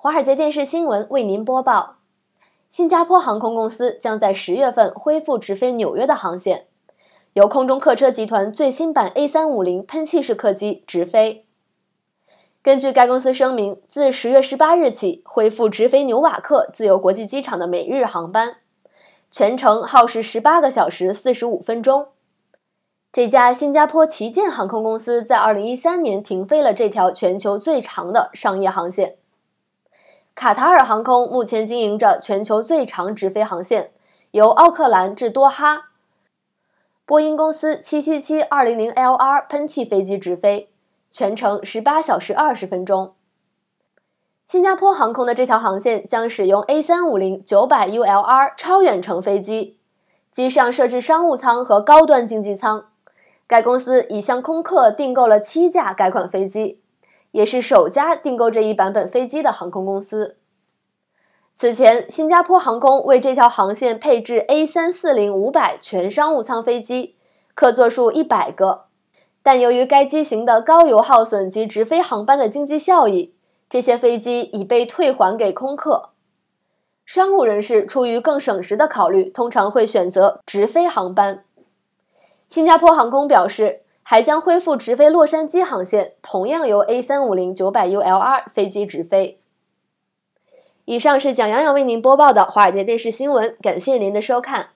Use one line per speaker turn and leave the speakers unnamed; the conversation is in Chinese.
华尔街电视新闻为您播报：新加坡航空公司将在十月份恢复直飞纽约的航线，由空中客车集团最新版 A350 喷气式客机直飞。根据该公司声明，自十月十八日起恢复直飞纽瓦克自由国际机场的每日航班，全程耗时十八个小时四十五分钟。这家新加坡旗舰航空公司在二零一三年停飞了这条全球最长的商业航线。卡塔尔航空目前经营着全球最长直飞航线，由奥克兰至多哈。波音公司 777-200LR 喷气飞机直飞，全程十八小时二十分钟。新加坡航空的这条航线将使用 A350-900ULR 超远程飞机，机上设置商务舱和高端经济舱。该公司已向空客订购了七架该款飞机。也是首家订购这一版本飞机的航空公司。此前，新加坡航空为这条航线配置 A340-500 全商务舱飞机，客座数一百个。但由于该机型的高油耗损及直飞航班的经济效益，这些飞机已被退还给空客。商务人士出于更省时的考虑，通常会选择直飞航班。新加坡航空表示。还将恢复直飞洛杉矶航线，同样由 A350-900ULR 飞机直飞。以上是蒋洋洋为您播报的华尔街电视新闻，感谢您的收看。